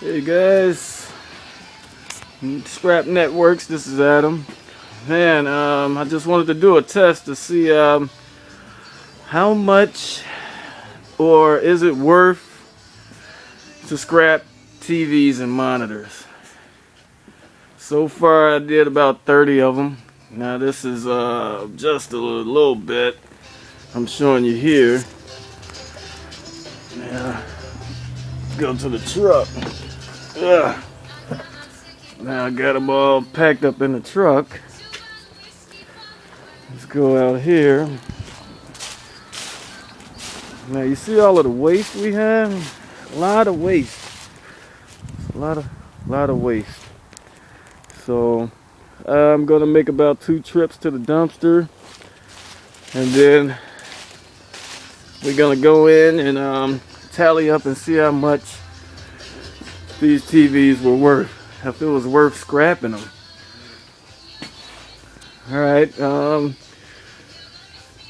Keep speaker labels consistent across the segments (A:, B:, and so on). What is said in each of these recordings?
A: Hey guys, ScrapNetWerkz, this is Adam. Man, um, I just wanted to do a test to see um, how much or is it worth to scrap TVs and monitors. So far I did about 30 of them. Now this is uh, just a little bit I'm showing you here. Now, go to the truck. Now I got them all packed up in the truck. Let's go out here. Now you see all of the waste we have? A lot of waste. A lot of lot of waste. So I'm gonna make about two trips to the dumpster and then we're gonna go in and um, tally up and see how much these TVs were worth, if it was worth scrapping them. Alright, um,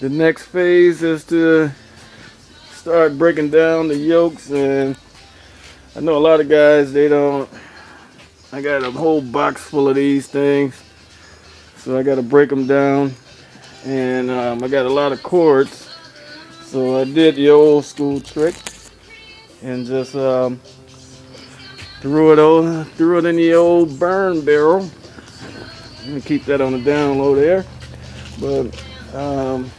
A: the next phase is to start breaking down the yokes and I know a lot of guys, they don't, I got a whole box full of these things. So I got to break them down and um, I got a lot of cords. So I did the old school trick and just um, threw it over, threw it in the old burn barrel. I'm gonna keep that on the down low there. But um,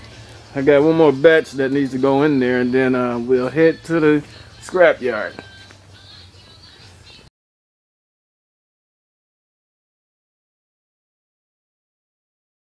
A: I got one more batch that needs to go in there and then uh, we'll head to the scrap yard.